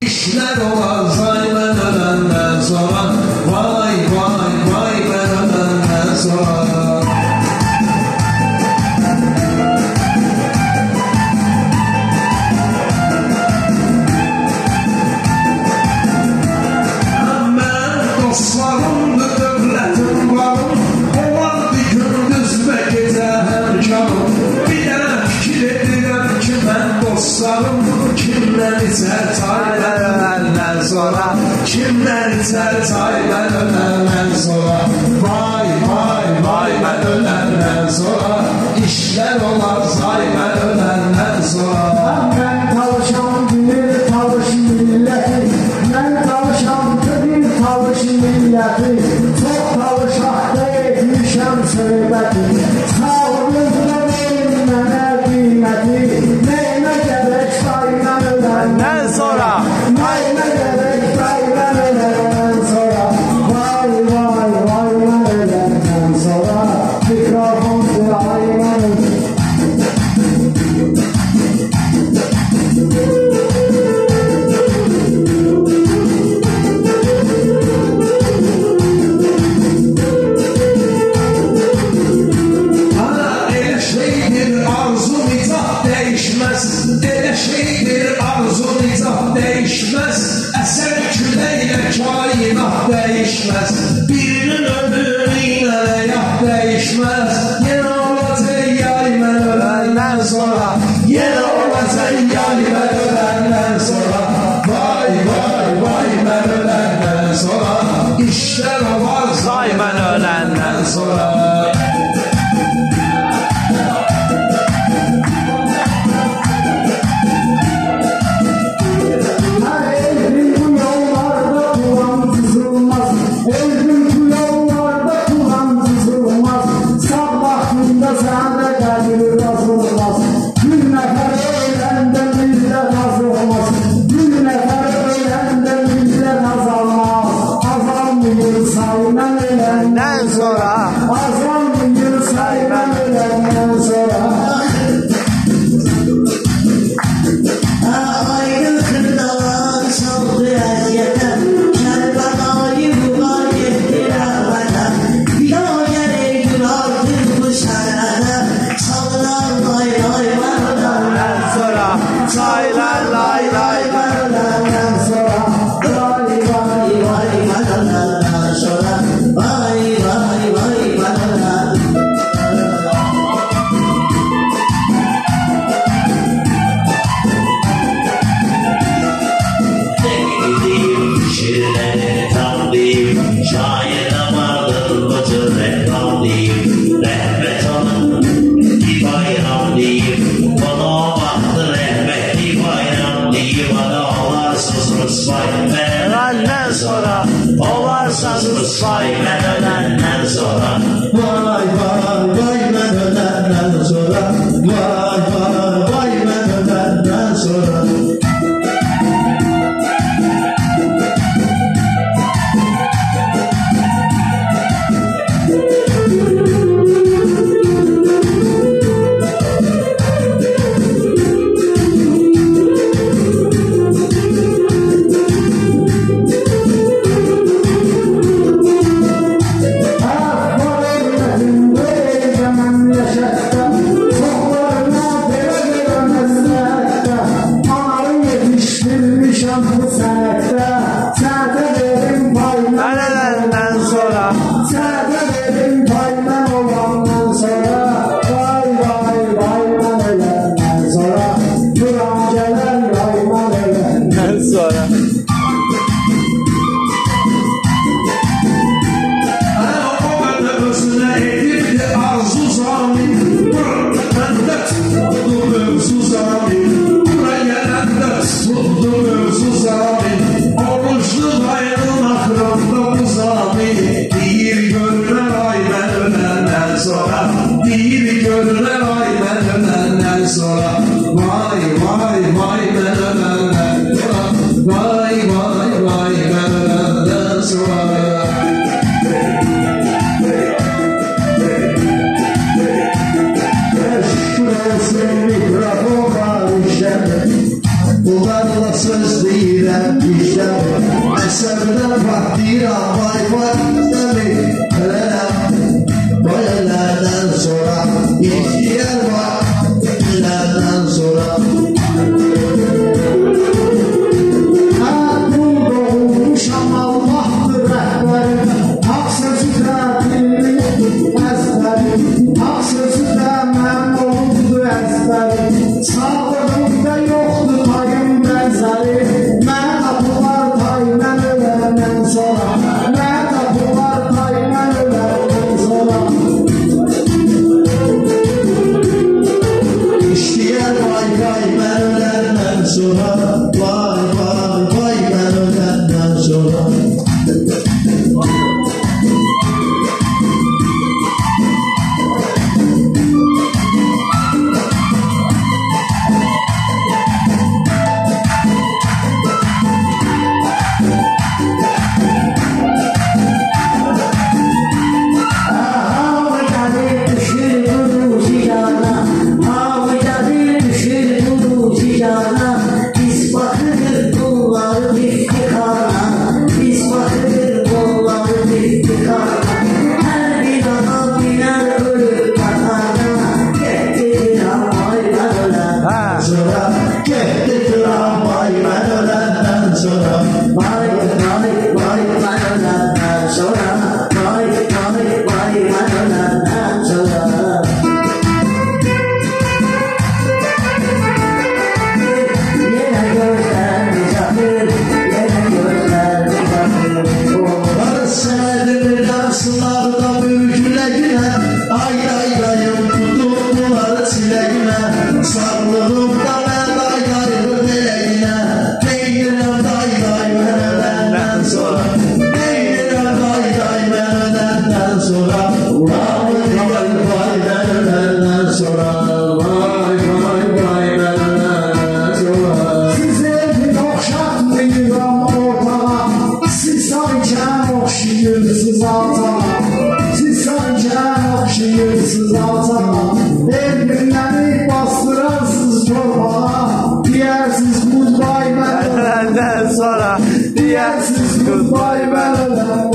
İşler olmaz vay ben ödenmez olan Vay vay vay ben ödenmez olan Ben dostlarım da devletim varım. Olardı gündüz ve gece her kanım Bir de fikir edirəm ki ben dostlarım Kimden ise tarif bana Kimden sertay ben önermem sonra Vay vay vay ben önermem sonra İşler olar say ben önermem sonra Ben tavşan bilir tavşan milleti Ben tavşan bilir tavşan milleti. Çok tavşan değil düşen söyleti Birinin ömrü inanacak değişmez. Yine olacaksın yarime ölenden sonra. Yine olacaksın yarime ölenden sonra. Vay vay vay ben ölenden sonra. İşte İşler var? Zay ben ölenden sonra. Fransız değil hep bizler Eserde takdir abay var okşayırsız altan Siz sancağı okşayırsız altan Evrimden ilk bastırarsız çorbana Diyersiz goodbye ben Benden sonra Diyersiz goodbye ben